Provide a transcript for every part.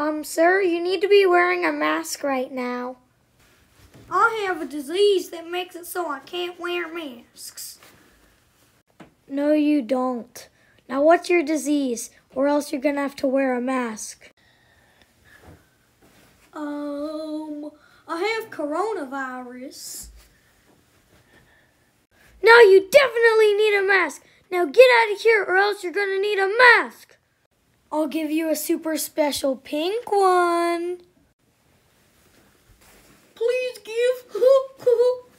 Um, sir, you need to be wearing a mask right now. I have a disease that makes it so I can't wear masks. No, you don't. Now, what's your disease? Or else you're gonna have to wear a mask. Um, I have coronavirus. No, you definitely need a mask. Now get out of here, or else you're gonna need a mask. I'll give you a super special pink one. Please give.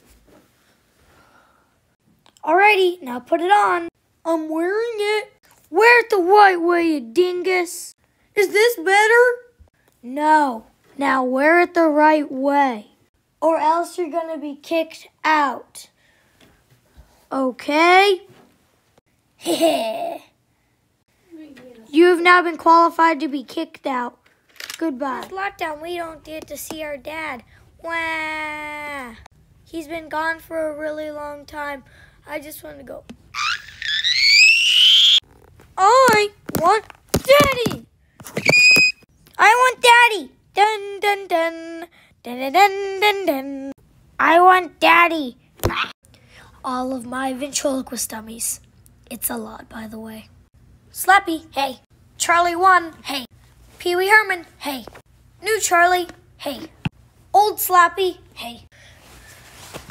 Alrighty, now put it on. I'm wearing it. Wear it the right way, you dingus. Is this better? No. Now wear it the right way. Or else you're gonna be kicked out. Okay? have now been qualified to be kicked out. Goodbye. This lockdown, we don't get to see our dad. Wah! He's been gone for a really long time. I just want to go. I want daddy! I want daddy! Dun dun. Dun dun dun dun dun. I want daddy! All of my ventriloquist dummies. It's a lot, by the way. Slappy, hey. Charlie 1, hey. Pee Wee Herman, hey. New Charlie, hey. Old Slappy, hey.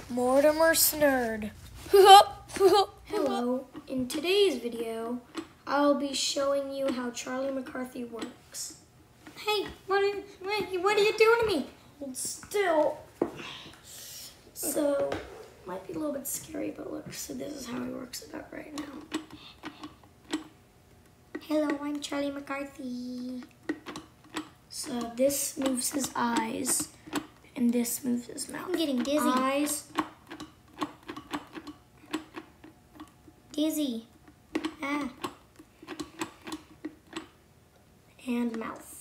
Mortimer Snerd. Hello. In today's video, I'll be showing you how Charlie McCarthy works. Hey, what are, you, what are you doing to me? Hold still. So, might be a little bit scary, but look, so this is how he works about right now. Hello, I'm Charlie McCarthy. So this moves his eyes, and this moves his mouth. I'm getting dizzy. Eyes, Dizzy. ah, and mouth.